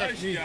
这是西